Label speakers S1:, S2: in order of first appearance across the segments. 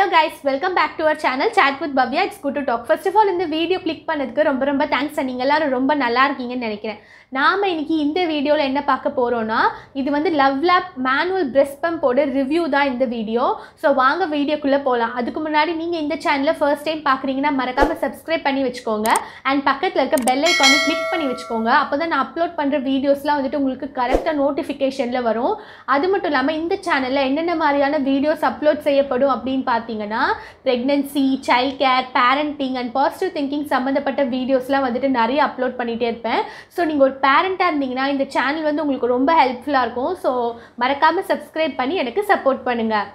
S1: Hello guys welcome back to our channel chat with Bhavya it's good to talk first of all இந்த video click பண்ணதுக்கு ரொம்ப ரொம்ப thanks நீங்கள் எல்லாரும் ரொம்ப நல்லா இருக்கீங்கன்னு நினைக்கிறேன். நாம் இன்னைக்கு இந்த வீடியோவில் என்ன பார்க்க போகிறோன்னா இது வந்து லவ் லேப் மேனுவல் பிரெஸ்ட் பம்போட ரிவ்யூ தான் இந்த வீடியோ ஸோ வாங்க வீடியோக்குள்ளே போகலாம் அதுக்கு முன்னாடி நீங்கள் இந்த சேனலை ஃபர்ஸ்ட் டைம் பார்க்குறீங்கன்னா மறக்காமல் சப்ஸ்கிரைப் பண்ணி வச்சுக்கோங்க. அண்ட் பக்கத்தில் இருக்க பெல் ஐக்கானு கிளிக் பண்ணி வச்சுக்கோங்க. அப்போ தான் நான் அப்லோட் பண்ணுற வீடியோஸ்லாம் வந்துட்டு உங்களுக்கு கரெக்டாக நோட்டிஃபிகேஷனில் வரும். அது மட்டும் இல்லாமல் இந்த சேனலில் என்னென்ன மாதிரியான வீடியோஸ் அப்லோட் செய்யப்படும் அப்படின்னு பார்த்து பார்த்தீங்கன்னா pregnancy child care parenting and positive thinking சம்மந்தப்பட்ட வீடியோஸ்லாம் வந்துட்டு நிறைய அப்லோட் பண்ணிகிட்டே இருப்பேன். ஸோ நீங்கள் ஒரு பேரண்ட்டாக இருந்தீங்கன்னா இந்த சேனல் வந்து உங்களுக்கு ரொம்ப ஹெல்ப்ஃபுல்லாக இருக்கும். ஸோ மறக்காமல் சப்ஸ்கிரைப் பண்ணி எனக்கு சப்போர்ட் பண்ணுங்கள்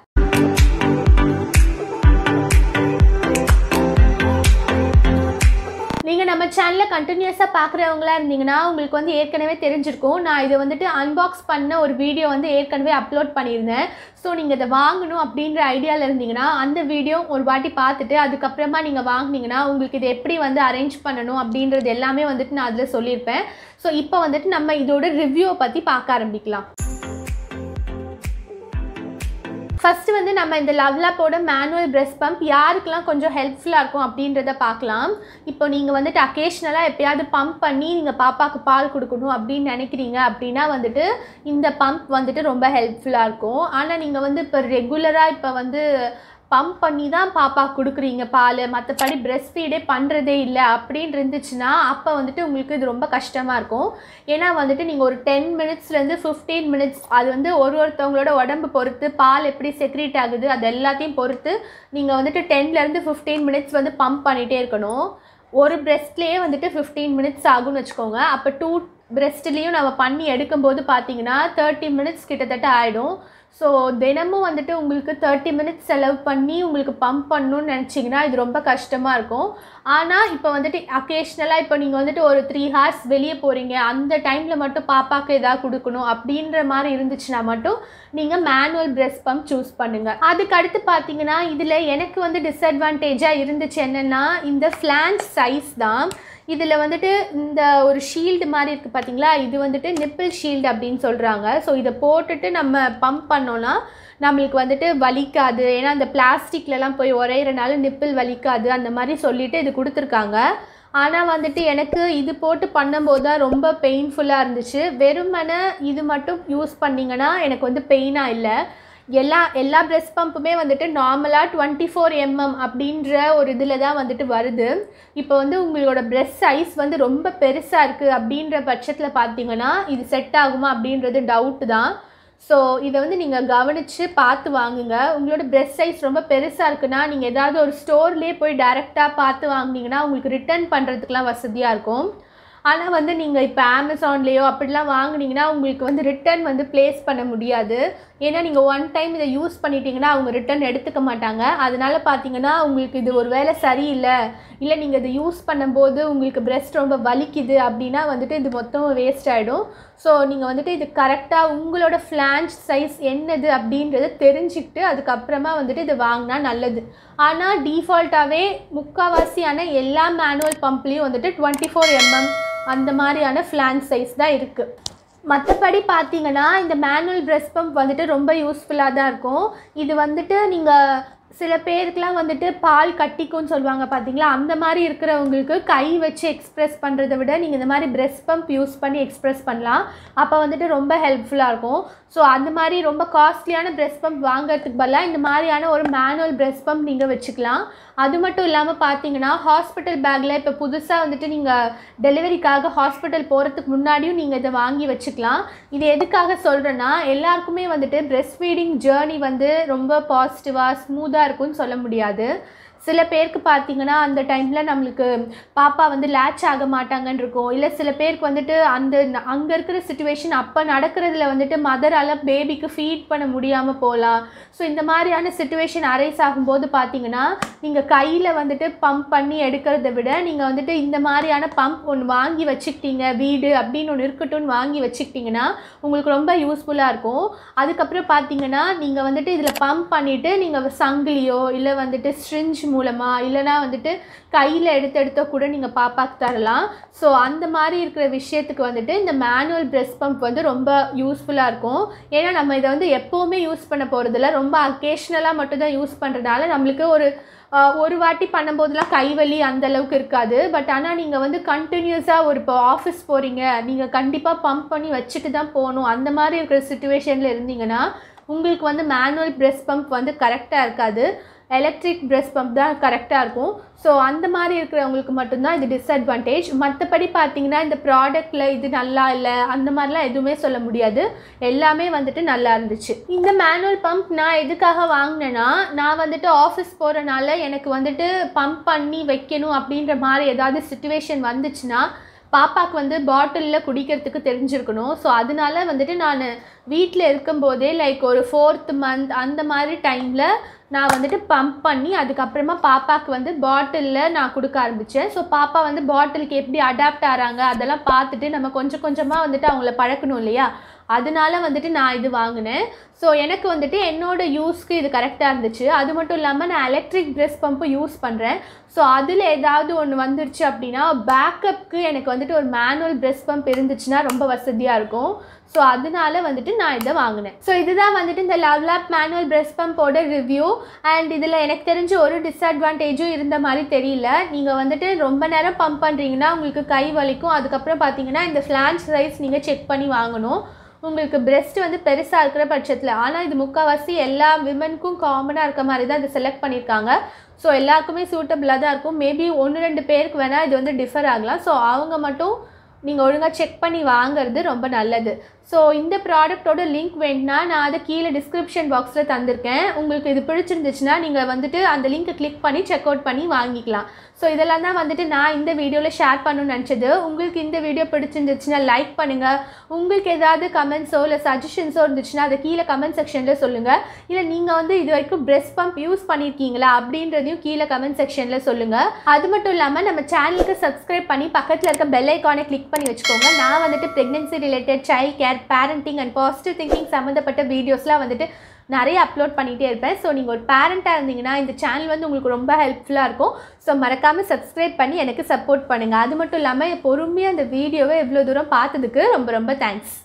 S1: நீங்கள் நம்ம சேனலை கண்டினியூஸாக பார்க்குறவங்களா இருந்தீங்கன்னா உங்களுக்கு வந்து ஏற்கனவே தெரிஞ்சிருக்கும். நான் இதை வந்துட்டு அன்பாக்ஸ் பண்ண ஒரு வீடியோ வந்து ஏற்கனவே அப்லோட் பண்ணியிருந்தேன். ஸோ நீங்கள் இதை வாங்கணும் அப்படின்ற ஐடியாவில் இருந்தீங்கன்னா அந்த வீடியோ ஒரு வாட்டி பார்த்துட்டு அதுக்கப்புறமா நீங்கள் வாங்குனீங்கன்னா உங்களுக்கு இதை எப்படி வந்து அரேஞ்ச் பண்ணணும் அப்படின்றது எல்லாமே வந்துட்டு நான் அதில் சொல்லியிருப்பேன். ஸோ இப்போ வந்துட்டு நம்ம இதோட ரிவ்யூவை பற்றி பார்க்க ஆரம்பிக்கலாம். ஃபஸ்ட்டு வந்து நம்ம இந்த லவ்லப்போட மேனுவல் பிரெஸ்ட் பம்ப் யாருக்கெல்லாம் கொஞ்சம் ஹெல்ப்ஃபுல்லாக இருக்கும் அப்படின்றத பார்க்கலாம். இப்போ நீங்கள் வந்துட்டு அக்கேஷ்னலாக எப்போயாவது பம்ப் பண்ணி நீங்கள் பாப்பாவுக்கு பால் கொடுக்கணும் அப்படின்னு நினைக்கிறீங்க அப்படின்னா வந்துட்டு இந்த பம்ப் வந்துட்டு ரொம்ப ஹெல்ப்ஃபுல்லாக இருக்கும். ஆனால் நீங்கள் வந்து இப்போ ரெகுலராக இப்போ வந்து பம்ப் பண்ணி தான் பாப்பா கொடுக்குறீங்க பால். மற்றபடி பிரெஸ்ட் ஃபீடே பண்ணுறதே இல்லை அப்படின்னு இருந்துச்சுன்னா அப்போ வந்துட்டு உங்களுக்கு இது ரொம்ப கஷ்டமாக இருக்கும். ஏன்னா வந்துட்டு நீங்கள் ஒரு டென் மினிட்ஸ்லேருந்து ஃபிஃப்டீன் மினிட்ஸ் அது வந்து ஒரு ஒருத்தவங்களோட உடம்பு பொறுத்து பால் எப்படி செக்ரேட் ஆகுது அது எல்லாத்தையும் பொறுத்து நீங்கள் வந்துட்டு டென்லேருந்து ஃபிஃப்டீன் மினிட்ஸ் வந்து பம்ப் பண்ணிகிட்டே இருக்கணும். ஒரு பிரெஸ்ட்லேயே வந்துட்டு ஃபிஃப்டீன் மினிட்ஸ் ஆகும்னு வச்சுக்கோங்க. அப்போ டூ பிரெஸ்ட்லேயும் நம்ம பண்ணி எடுக்கும்போது பார்த்தீங்கன்னா தேர்ட்டி மினிட்ஸ் கிட்டத்தட்ட ஆகிடும் ஸோ தினமும் வந்துட்டு உங்களுக்கு தேர்ட்டி மினிட்ஸ் செலவு பண்ணி உங்களுக்கு பம்ப் பண்ணணும்னு நினச்சிங்கன்னா இது ரொம்ப கஷ்டமாக இருக்கும். ஆனால் இப்போ வந்துட்டு அக்கேஷ்னலாக இப்போ நீங்கள் வந்துட்டு ஒரு த்ரீ ஹார்ஸ் வெளியே போகிறீங்க அந்த டைமில் மட்டும் பாப்பாவுக்கு எதாவது கொடுக்கணும் அப்படின்ற மாதிரி இருந்துச்சுன்னா மட்டும் நீங்கள் மேனுவல் ப்ரெஸ் பம்ப் சூஸ் பண்ணுங்கள் அதுக்கு அடுத்து பார்த்தீங்கன்னா இதில் எனக்கு வந்து டிஸ்அட்வான்டேஜாக இருந்துச்சு என்னென்னா இந்த ஃப்ளான்ஸ் சைஸ் தான். இதில் வந்துட்டு இந்த ஒரு ஷீல்டு மாதிரி இருக்குது பார்த்தீங்களா இது வந்துட்டு நிப்பிள் ஷீல்டு அப்படின்னு சொல்கிறாங்க ஸோ இதை போட்டுட்டு நம்ம பம்ப் பண்ண பண்ணோன்னா நம்மளுக்கு வந்துட்டு வலிக்காது. ஏன்னா அந்த பிளாஸ்டிக்லலாம் போய் உரையிறனால நிப்பிள் வலிக்காது. அந்த மாதிரி சொல்லிவிட்டு இது கொடுத்துருக்காங்க. ஆனால் வந்துட்டு எனக்கு இது போட்டு பண்ணும்போது தான் ரொம்ப பெயின்ஃபுல்லாக இருந்துச்சு. வெறுமனே இது மட்டும் யூஸ் பண்ணிங்கன்னா எனக்கு வந்து பெயினாக இல்லை. எல்லா எல்லா ப்ரெஸ் பம்புமே வந்துட்டு நார்மலாக டுவெண்ட்டி ஃபோர் எம்எம் அப்படின்ற ஒரு இதில் தான் வந்துட்டு வருது. இப்போ வந்து உங்களோட ப்ரெஸ் சைஸ் வந்து ரொம்ப பெருசாக இருக்குது அப்படின்ற பட்சத்தில் பார்த்தீங்கன்னா இது செட் ஆகுமா அப்படின்றது டவுட்டு தான். ஸோ இதை வந்து நீங்கள் கவனித்து பார்த்து வாங்குங்க. உங்களோட பிரெஸ்ட் சைஸ் ரொம்ப பெருசாக இருக்குன்னா நீங்கள் ஏதாவது ஒரு ஸ்டோர்லேயே போய் டைரெக்டாக பார்த்து வாங்கினீங்கன்னா உங்களுக்கு ரிட்டர்ன் பண்ணுறதுக்குலாம் வசதியாக இருக்கும். ஆனால் வந்து நீங்கள் இப்போ அமேசான்லேயோ அப்படிலாம் வாங்கினீங்கன்னா உங்களுக்கு வந்து ரிட்டர்ன் வந்து ப்ளேஸ் பண்ண முடியாது. ஏன்னா நீங்கள் ஒன் டைம் இதை யூஸ் பண்ணிட்டீங்கன்னா அவங்க ரிட்டர்ன் எடுத்துக்க மாட்டாங்க. அதனால் பார்த்தீங்கன்னா உங்களுக்கு இது ஒரு வேலை சரியில்லை. இல்லை நீங்கள் இதை யூஸ் பண்ணும்போது உங்களுக்கு பிரெஸ்ட் ரொம்ப வலிக்குது அப்படின்னா வந்துட்டு இது மொத்தம் வேஸ்ட் ஆகிடும் ஸோ நீங்கள் வந்துட்டு இது கரெக்டாக உங்களோட ஃப்ளான்ச் சைஸ் என்னது அப்படின்றத தெரிஞ்சுக்கிட்டு அதுக்கப்புறமா வந்துட்டு இது வாங்கினா நல்லது. ஆனால் டீஃபால்ட்டாகவே முக்கால்வாசியான எல்லா மேனுவல் பம்ப்லேயும் வந்துட்டு டுவெண்ட்டி ஃபோர் எம்எம் அந்த மாதிரியான ஃப்ளான்ச் சைஸ் தான் இருக்குது மற்றபடி பார்த்தீங்கன்னா இந்த மேனுவல் பிரெஸ்ட் பம்ப் வந்துட்டு ரொம்ப யூஸ்ஃபுல்லாக தான் இருக்கும். இது வந்துட்டு நீங்கள் சில பேருக்குலாம் வந்துட்டு பால் கட்டிக்கும்னு சொல்லுவாங்க பார்த்தீங்களா அந்த மாதிரி இருக்கிறவங்களுக்கு கை வச்சு எக்ஸ்ப்ரெஸ் பண்ணுறதை விட நீங்கள் இந்த மாதிரி பிரெஸ்ட் பம்ப் யூஸ் பண்ணி எக்ஸ்ப்ரெஸ் பண்ணலாம். அப்போ வந்துட்டு ரொம்ப ஹெல்ப்ஃபுல்லாக இருக்கும். ஸோ அந்த மாதிரி ரொம்ப காஸ்ட்லியான ப்ரெஸ் பம்ப் வாங்குறதுக்கு பதிலாக இந்த மாதிரியான ஒரு மேனுவல் ப்ரெஸ் பம்ப் நீங்கள் வச்சுக்கலாம். அது மட்டும் இல்லாமல் பார்த்தீங்கன்னா ஹாஸ்பிட்டல் பேக்கில் இப்போ புதுசாக வந்துட்டு நீங்கள் டெலிவரிக்காக ஹாஸ்பிட்டல் போகிறதுக்கு முன்னாடியும் நீங்கள் இதை வாங்கி வச்சுக்கலாம். இது எதுக்காக சொல்கிறேன்னா எல்லாருக்குமே வந்துட்டு பிரெஸ்ட் ஃபீடிங் ஜேர்னி வந்து ரொம்ப பாசிட்டிவாக ஸ்மூத்தாக இருக்கும்னு சொல்ல முடியாது. சில பேருக்கு பார்த்தீங்கன்னா அந்த டைமில் நம்மளுக்கு பாப்பா வந்து லேட்ச் ஆக மாட்டாங்கன்னு இருக்கும் இல்லை சில பேருக்கு வந்துட்டு அந்த அங்கே இருக்கிற சுச்சுவேஷன் அப்போ நடக்கிறதுல வந்துட்டு மதரால் பேபிக்கு ஃபீட் பண்ண முடியாமல் போகலாம் ஸோ இந்த மாதிரியான சுச்சுவேஷன் அரைஸ் ஆகும்போது பார்த்தீங்கன்னா நீங்கள் கையில் வந்துட்டு பம்ப் பண்ணி எடுக்கிறத விட நீங்கள் வந்துட்டு இந்த மாதிரியான பம்ப் ஒன்று வாங்கி வச்சுக்கிட்டீங்க வீடு அப்படின்னு ஒன்று இருக்கட்டும்னு வாங்கி வச்சுக்கிட்டிங்கன்னா உங்களுக்கு ரொம்ப யூஸ்ஃபுல்லாக இருக்கும். அதுக்கப்புறம் பார்த்தீங்கன்னா நீங்கள் வந்துட்டு இதில் பம்ப் பண்ணிவிட்டு நீங்கள் சங்கிலியோ இல்லை வந்துட்டு ஸ்ட்ரிஞ்ச் மூலமாக இல்லைனா வந்துட்டு கையில் எடுத்து எடுத்த கூட நீங்கள் பாப்பாக்கு தரலாம். ஸோ அந்த மாதிரி இருக்கிற விஷயத்துக்கு வந்துட்டு இந்த மேனுவல் பிரெஸ் பம்ப் வந்து ரொம்ப யூஸ்ஃபுல்லாக இருக்கும். ஏன்னா நம்ம இதை வந்து எப்போவுமே யூஸ் பண்ண போகிறதில்ல ரொம்ப அக்கேஷ்னலாக மட்டும்தான் யூஸ் பண்ணுறதுனால நம்மளுக்கு ஒரு ஒரு வாட்டி பண்ணும்போதெல்லாம் கைவலி அந்த அளவுக்கு இருக்காது. பட் ஆனால் நீங்கள் வந்து கண்டினியூஸாக ஒரு இப்போ ஆஃபீஸ் போகிறீங்க நீங்கள் கண்டிப்பாக பம்ப் பண்ணி வச்சுட்டு தான் போகணும். அந்த மாதிரி இருக்கிற சுச்சுவேஷனில் இருந்தீங்கன்னா உங்களுக்கு வந்து மேனுவல் ப்ரெஸ் பம்ப் வந்து கரெக்டாக இருக்காது. எலக்ட்ரிக் ப்ரெஸ் பம்ப் தான் கரெக்டாக இருக்கும். ஸோ அந்த மாதிரி இருக்கிறவங்களுக்கு மட்டும்தான் இது டிஸ்அட்வான்டேஜ் மற்றபடி பார்த்தீங்கன்னா இந்த ப்ராடக்ட்டில் இது நல்லா இல்லை அந்த மாதிரிலாம் எதுவுமே சொல்ல முடியாது. எல்லாமே வந்துட்டு நல்லா இருந்துச்சு. இந்த மேனுவல் பம்ப் நான் எதுக்காக வாங்கினேன்னா நான் வந்துட்டு ஆஃபீஸ் போகிறனால எனக்கு வந்துட்டு பம்ப் பண்ணி வைக்கணும் அப்படின்ற மாதிரி ஏதாவது சுச்சுவேஷன் வந்துச்சுன்னா பாப்பாவுக்கு வந்து பாட்டிலில் குடிக்கிறதுக்கு தெரிஞ்சிருக்கணும். ஸோ அதனால வந்துட்டு நான் வீட்டில் இருக்கும்போதே லைக் ஒரு ஃபோர்த் மந்த் அந்த மாதிரி டைமில் நான் வந்துட்டு பம்ப் பண்ணி அதுக்கப்புறமா பாப்பாவுக்கு வந்து பாட்டிலில் நான் கொடுக்க ஆரம்பித்தேன் ஸோ பாப்பா வந்து பாட்டிலுக்கு எப்படி அடாப்ட் ஆகிறாங்க அதெல்லாம் பார்த்துட்டு நம்ம கொஞ்சம் கொஞ்சமாக வந்துட்டு அவங்கள பழக்கணும் இல்லையா? அதனால வந்துட்டு நான் இது வாங்கினேன். ஸோ எனக்கு வந்துட்டு என்னோடய யூஸ்க்கு இது கரெக்டாக இருந்துச்சு. அது மட்டும் இல்லாமல் நான் எலக்ட்ரிக் ப்ரெஸ் பம்பு யூஸ் பண்ணுறேன் ஸோ அதில் ஏதாவது ஒன்று வந்துருச்சு அப்படின்னா பேக்கப்புக்கு எனக்கு வந்துட்டு ஒரு மேனுவல் ப்ரெஸ் பம்ப் இருந்துச்சுன்னா ரொம்ப வசதியாக இருக்கும். ஸோ அதனால வந்துட்டு நான் இதை வாங்கினேன். ஸோ இதுதான் வந்துட்டு இந்த லவ்லாப் மேனுவல் ப்ரெஸ் பம்போட ரிவ்யூ அண்ட் இதில் எனக்கு தெரிஞ்ச ஒரு டிஸ்அட்வான்டேஜும் இருந்த மாதிரி தெரியல. நீங்கள் வந்துட்டு ரொம்ப நேரம் பம்ப் பண்ணுறீங்கன்னா உங்களுக்கு கை வலிக்கும். அதுக்கப்புறம் பார்த்தீங்கன்னா இந்த ஃப்ளான்ஸ் சைஸ் நீங்கள் செக் பண்ணி வாங்கணும். உங்களுக்கு பிரெஸ்ட் வந்து பெருசாக இருக்கிற பட்சத்தில். ஆனால் இது முக்கால்வாசி எல்லா விமனுக்கும் காமனாக இருக்க மாதிரி தான் இதை செலக்ட் பண்ணியிருக்காங்க. ஸோ எல்லாருக்குமே சூட்டபிளாக தான் இருக்கும். மேபி ஒன்று ரெண்டு பேருக்கு வேணால் இது வந்து டிஃபர் ஆகலாம். ஸோ அவங்க மட்டும் நீங்கள் ஒழுங்காக செக் பண்ணி வாங்குறது ரொம்ப நல்லது. ஸோ இந்த ப்ராடக்ட்டோட லிங்க் வேணும்னா நான் அதை கீழே டிஸ்கிரிப்ஷன் பாக்ஸில் தந்திருக்கேன். உங்களுக்கு இது பிடிச்சிருந்துச்சுன்னா நீங்கள் வந்துட்டு அந்த லிங்க்கை கிளிக் பண்ணி செக் அவுட் பண்ணி வாங்கிக்கலாம். ஸோ இதெல்லாம் தான் வந்துட்டு நான் இந்த வீடியோவில் ஷேர் பண்ணணும்னு நினச்சது. உங்களுக்கு இந்த வீடியோ பிடிச்சிருந்துச்சுன்னா லைக் பண்ணுங்கள் உங்களுக்கு ஏதாவது கமெண்ட்ஸோ இல்லை சஜஷன்ஸோ இருந்துச்சுன்னா அதை கீழே கமெண்ட் செக்ஷனில் சொல்லுங்கள் இல்லை நீங்கள் வந்து இது வரைக்கும் பிரெஸ்ட் பம்ப் யூஸ் பண்ணியிருக்கீங்களா அப்படின்றதையும் கீழே கமெண்ட் செக்ஷனில் சொல்லுங்கள் அது மட்டும் இல்லாமல் நம்ம சேனலுக்கு சப்ஸ்கிரைப் பண்ணி பக்கத்தில் இருக்க பெல் ஐக்கானை கிளிக் பண்ணி வச்சுக்கோங்க. நான் வந்துட்டு pregnancy related child care parenting and positive thinking சம்மந்தப்பட்ட வீடியோஸ்லாம் வந்துட்டு நிறைய அப்லோட் பண்ணிகிட்டே இருப்பேன். ஸோ நீங்கள் ஒரு பேரண்ட்டாக இருந்தீங்கன்னா இந்த சேனல் வந்து உங்களுக்கு ரொம்ப ஹெல்ப்ஃபுல்லாக இருக்கும். ஸோ மறக்காமல் சப்ஸ்கிரைப் பண்ணி எனக்கு சப்போர்ட் பண்ணுங்கள் அது மட்டும் இல்லாமல் பொறுமையாக அந்த வீடியோவை இவ்வளோ தூரம் பார்த்ததுக்கு ரொம்ப ரொம்ப தேங்க்ஸ்